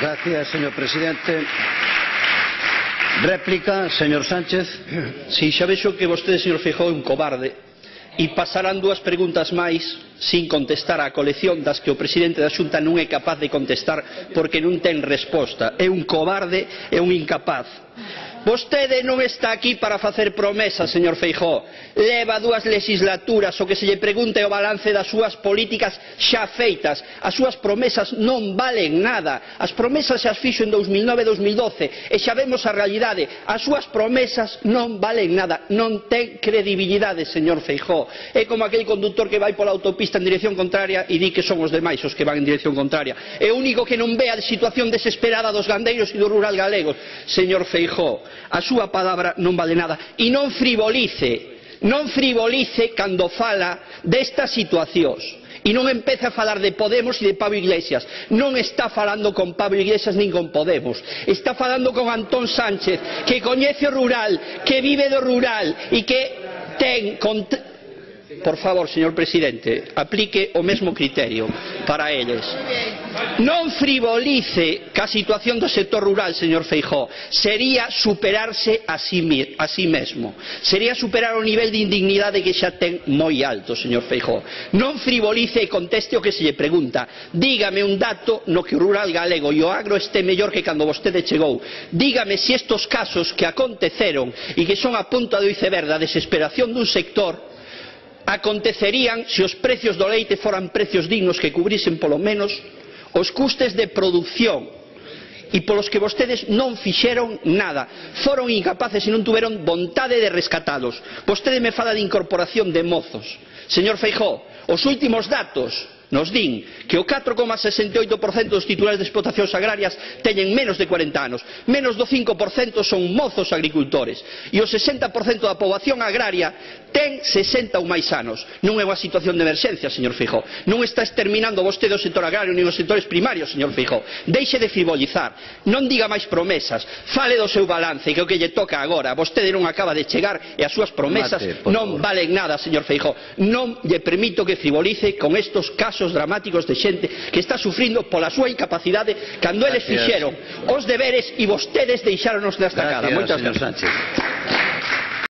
Gracias, señor presidente. Réplica, señor Sánchez. Si sí, xa vexo que vostede, señor Feijóo, é un cobarde e pasarán dúas preguntas máis sin contestar á colección das que o presidente da Xunta non é capaz de contestar porque non ten resposta. É un cobarde, é un incapaz Vostede non está aquí para facer promesas, señor Feijóo. Leva dúas legislaturas o que se lle pregunte o balance das súas políticas xa feitas. As súas promesas non valen nada. As promesas xa as fixo en 2009 e 2012 e xa vemos a realidade. As súas promesas non valen nada. Non ten credibilidade, señor Feijóo. É como aquel conductor que vai pola autopista en dirección contraria e di que son os demais os que van en dirección contraria. É o único que non ve a situación desesperada dos gandeiros e do rural galego, señor Feijóo a súa palabra non vale nada e non frivolice non frivolice cando fala destas situacións e non empece a falar de Podemos e de Pablo Iglesias. Non está falando con Pablo Iglesias nin con Podemos. Está falando con Antón Sánchez, que coñece o rural, que vive do rural e que ten Por favor, señor presidente, aplique o mesmo criterio para eles. Non frivolice ca situación do sector rural, señor Feijó. Sería superarse a sí, a sí mesmo. Sería superar o nivel de indignidade que xa ten moi alto, señor Feijó. Non frivolice e conteste o que se lle pregunta. Dígame un dato no que o rural galego e o agro este mellor que cando vostede chegou. Dígame se si estos casos que aconteceron e que son a punta do iceberg da desesperación dun sector acontecerían se os prezos do leite foran prezos dignos que cubrisen polo menos os custes de produción e polos que vostedes non fixeron nada. Foron incapaces e non tiveron vontade de rescatalos. Vostede me fala de incorporación de mozos. Señor feijóo os últimos datos nos din que o catro sesenta e oito dos titulares de explotacións agrarias teñen menos de corenta anos. Menos do 5% son mozos agricultores. E o sesenta da poboación agraria ten sesenta ou máis anos. Non é unha situación de emerxencia señor feijóo. Non está exterminando vostede o sector agrario nin os sectores primarios señor feijóo. Deixe de frivolizar. Non diga máis promesas. Fale do seu balance que o que lle toca agora vostede non acaba de chegar e as súas promesas Mate, non favor. valen nada señor feijóo. Non lle permito que frivolice con estos casos dramáticos de xente que está sufrindo pola súa incapacidade cando eles fixeron os deberes e vostedes deixáronos na estacada moitas gracias.